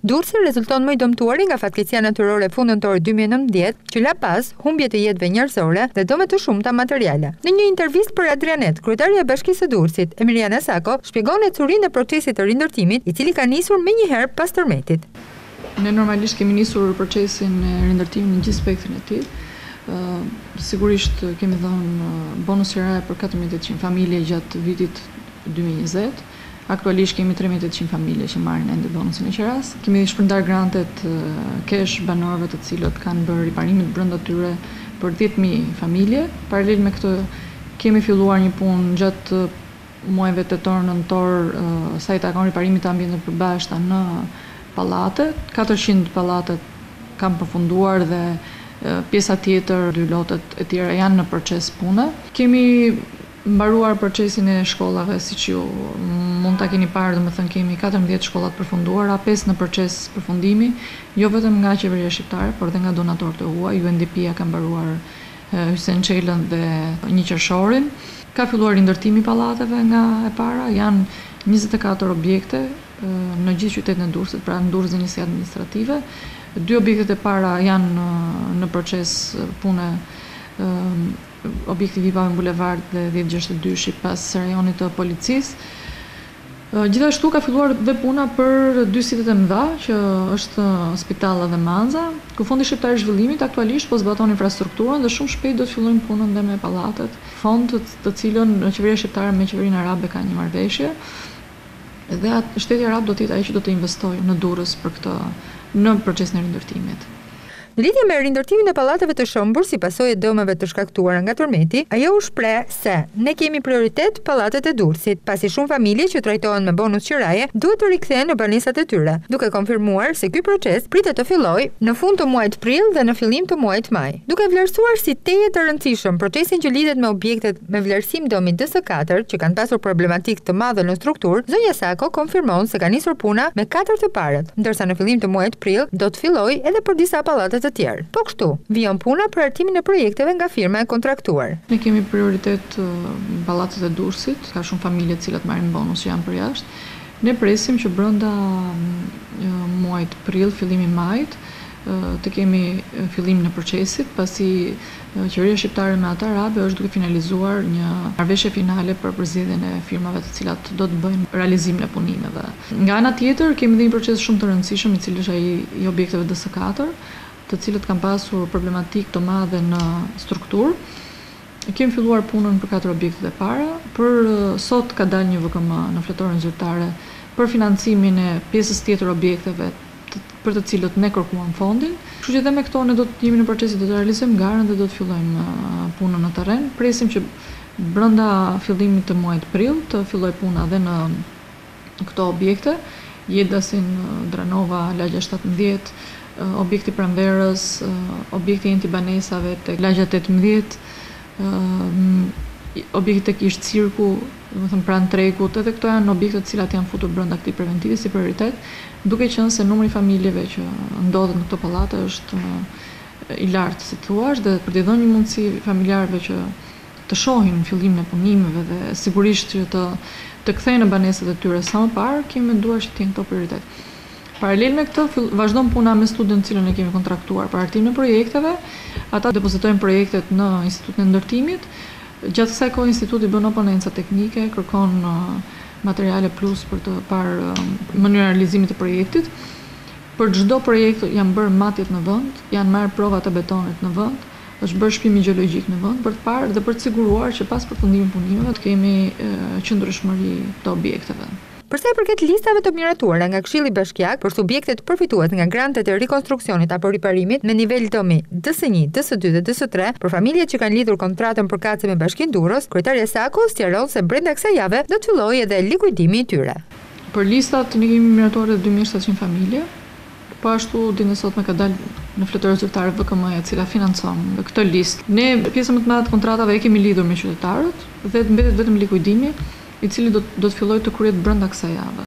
Durrësi rezulton më i dëmtuari nga fatkeqësia natyrore e fundnëntorit dy mijë e nëntëmbëdhjetë, që la pas humbje të jetëve njerëzore dhe dëme të shumta materiale. Në një intervistë për Adrianet, kryetarja e Bashkisë së Durrësit, Emiriana Sako, shpjegon ecurinë e procesit të rindërtimit, i cili ka nisur menjëherë pas tërmetit. Ne normalisht kemi nisur procesin e rindërtimit në gjithë spektrin e tij. Sigurisht kemi dhënë bonus qiraje për katër mijë e tetëqind familje gjatë vitit dy mijë e njëzet. Aktualisht kemi tre mijë e tetëqind familje që marrin ende bonusin e qirasë. Kemi shpërndarë grantet cash banorëve të cilët kanë bërë riparimet brenda tyre për dhjetë mijë familje. Paralel me këtë kemi filluar një punë gjatë muajve tetor, nëntor sa i takon riparimit të ambienteve të përbashkëta në pallate. Katërqind pallate kanë përfunduar dhe pjesa tjetër, dy lotet e tjera janë në proces pune. Kemi Mbaruar procesin e shkollave, siç ju mund ta keni parë, domethënë kemi katërmbëdhjetë shkolla të përfunduara, pesë në proces përfundimi, jo vetëm nga qeveria shqiptare, por dhe nga donatorë të huaj, UNDP-ja ka mbaruar Hysen Çelën dhe Një Qershorin. Ka filluar rindërtimi i pallateve nga e para, janë njëzet e katër objekte në gjithë qytetin e Durrësit, pra në Durrës dhe njësi administrative. Dy objektet e para janë në proces pune, Objekti Vipa në bulevard dhe dhjetë gjashtëdhjetë e dyshi pas rajonit të policisë. Gjithashtu ka filluar dhe puna për dy sitet e mëdha që është Spitalla dhe Manza, ku Fondi Shqiptar i Zhvillimit aktualisht po zbaton infrastrukturën dhe shumë shpejt do të fillojnë punën dhe me pallatet, fond të cilën qeveria shqiptare me qeverinë arabe ka një marrëveshje Dhe shteti arab do të jetë ai që do të investojë në Durrës për këtë në procesin e rindërtimit. Në lidhje me rindërtimin e pallateve të shembur si pasojë e dëmeve të shkaktuara nga tërmeti, ajo u shpreh se, Ne kemi prioritet pallatet e Durrësit, pasi shumë familje që trajtohen me bonus qiraje duhet të rikthehen në banesat e tyre, duke konfirmuar se ky proces pritet të fillojë në fund të muajit prill dhe në fillim të muajit maj, duke vlerësuar si tejet të rëndësishëm procesin që lidhet me objektet Me vlerësim dëmi DS katër, që kanë pasur problematikë të madhe në strukturë, zonja Sako konfirmon se ka nisur puna me katër të parët, ndërsa në fillim të muajit prill do të fillojë edhe për disa pallate të tjerë. Po kështu, vijon puna për hartimin e projekteve nga firma e kontraktuar. Ne kemi prioritet pallatet e Durrësit, ka shumë familje të cilat marrin bonus që janë përjashtë. Ne presim që brenda muajit prill, fillimi i majit, të kemi fillimin e procesit, pasi Qeveria shqiptare me atë arabe është duke finalizuar një marrëveshje finale për përzgjedhjen e firmave të cilat do të bëjnë realizimin e punimeve. Nga ana tjetër, kemi dhe një proces shumë të rëndësishëm, i cili është ai i objekteve DS katër, të cilët kanë pasur problematikë të madhe në strukturë. Kemi filluar punën për katër objektet e para. Për sot ka dalë një VKM në Fletoren Zyrtare për financimin e pjesës tjetër të objekteve, për të cilët ne kërkuam fondin, kështu që dhe me këto ne do të jemi në proces që do të realizojmë garën dhe do të fillojmë punën në terren. Presim që brenda fillimit të muajit prill të fillojë puna edhe në këto objekte, Jedasin, Dranova, lagja shtatëmbëdhjetë, objekti Pranverës, objekti i Entit të Banesave tek lagja tetëmbëdhjetë, objekti tek ish cirku, domethënë pranë tregut, edhe këto janë objekte të cilat janë futur brenda këtij preventivi si prioritet. Duke qenë se numri i familjeve që ndodhet në këto pallate është i lartë, siç thashë, dhe për t'i dhënë një mundësi familjarëve që të shohin fillimin e punimeve dhe sigurisht që të të kthehen në banesat e tyre sa më parë, kemi menduar që të jenë këto prioritet. Paralel me këtë, vazhdon puna me studion të cilën e kemi kontraktuar për hartimin e projekteve. Ata depozitojnë projektet në Institutin e Ndërtimit. Gjatë kësaj kohe Instituti bën oponenca teknike, kërkon materiale plus për të parë mënyrën e realizimit të projektit. Për çdo projekt janë bërë matjet në vend, janë marrë provat e betonit në vend, është bërë shpimi gjeologjik në vend për të parë dhe për të siguruar që pas përfundimit të punimeve të kemi qëndrueshmëri të objekteve. Për sa i përket listave të miratuara nga Këshilli Bashkiak për subjektet përfitues nga grantet e rikonstruksionit apo riparimit me nivel dëmi, DS një, DS dy dhe DS tre, për familjet që kanë lidhur kontratën përkatëse me Bashkinë Durrës, kryetarja Sako sqaron se brenda kësaj jave do të fillojë edhe likuidimi i tyre. Për listat ne kemi miratuar rreth dy mijë e shtatëqind familje. Po ashtu ditën e sotme ka dalë në fletore zyrtare VKM-ja e cila financon dhe këtë listë. Ne pjesën më të madhe të kontratave e kemi lidhur me qytetarët dhe mbetet vetëm likuidimi, i cili do të fillojë të kryhet brenda kësaj jave.